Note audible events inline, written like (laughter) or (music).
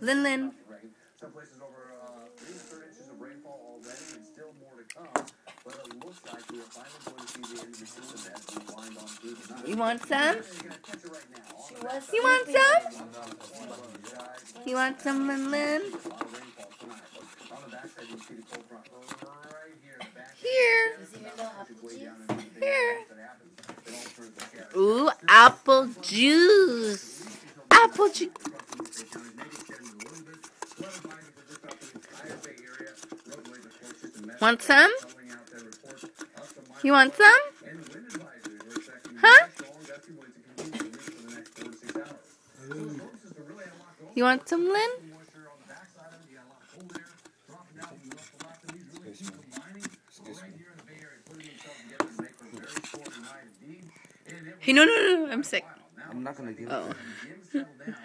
Lyn Lyn. Some places over uh, three inches of rainfall already, and still more to come. But it looks like we are finally going to see the end of the system as we wind on through the night. You want some? You're gonna catch it right now. She You want some? You want some Lyn Lyn? a lot of rainfall tonight. On the backside, you can see the cold front right here in the back. Here. Is it no apple Way juice? down into the Here. that happens. It all turns to chaos. Ooh, apple juice. Apple juice. Want some? You want some? Huh? You want some, Lyn? Hey, no, no, no, I'm sick. I'm not gonna give Oh. it. (laughs)